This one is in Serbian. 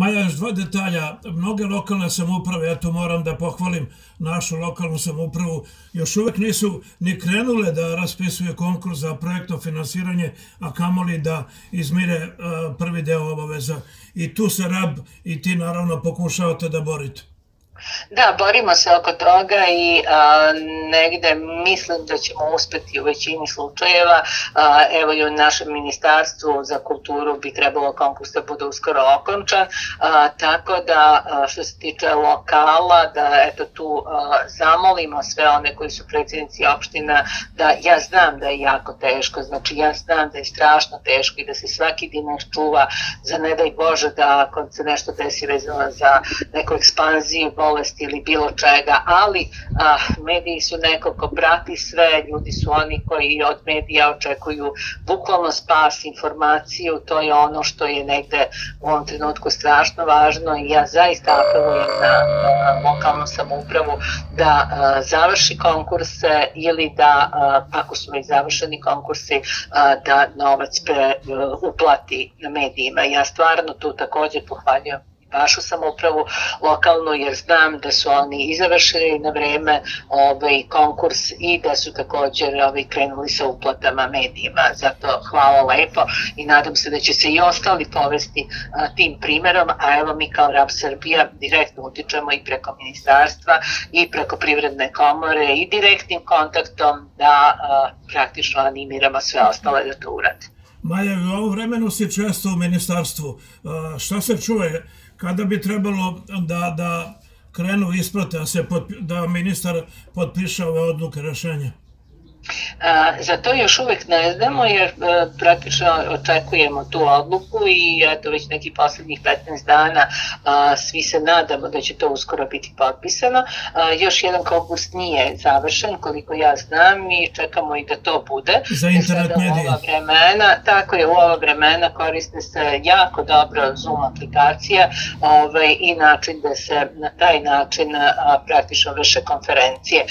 Maja, još dva detalja. Mnoge lokalne samuprave, eto moram da pohvalim našu lokalnu samupravu, još uvek nisu ni krenule da raspisuje konkurs za projektno finansiranje, a kamoli da izmire e, prvi deo obaveza. I tu se RAB i ti naravno pokušavate da borite. Da, borimo se oko toga i a, negde mislim da ćemo uspeti u većini slučajeva. A, evo i u našem ministarstvu za kulturu bi trebalo konkurs da bude uskoro okončan, a, tako da a, što se tiče lokala, da eto tu a, zamolimo sve one koji su predsjednici opština, da ja znam da je jako teško, znači ja znam da je strašno teško i da se svaki dinar čuva za ne daj Bože da ako se nešto desi vezano za neku ekspanziju, bolesti ili bilo čega, ali a, mediji su neko ko prati sve, ljudi su oni koji od medija očekuju bukvalno spas, informaciju, to je ono što je negde u ovom trenutku strašno važno i ja zaista apelujem na, na lokalnu samoupravu da a, završi konkurse ili da, a, ako su već završeni konkursi, a, da novac pre, a, uplati medijima. Ja stvarno tu takođe pohvaljujem vašu samoupravu lokalnu, jer znam da su oni i završili na vreme ovaj, konkurs i da su također ovaj, krenuli sa uplatama medijima. Zato hvala lepo i nadam se da će se i ostali povesti a, tim primerom, a evo mi kao RAB Srbija direktno utičemo i preko ministarstva i preko privredne komore i direktnim kontaktom da a, praktično animiramo sve ostale da to urade. Maja, u ovom vremenu si često u ministarstvu. Šta se čuje kada bi trebalo da, da krenu isprate, da, se da ministar potpiše ove odluke rešenja? Za to još uvek ne znamo jer e, praktično očekujemo tu odluku i eto već neki poslednjih 15 dana svi se nadamo da će to uskoro biti potpisano. Još jedan konkurs nije završen koliko ja znam i čekamo i da to bude. Za internet medije. Vremena, tako je, u ova vremena koriste se jako dobro Zoom aplikacija ovaj, i način da se na taj način praktično vrše konferencije.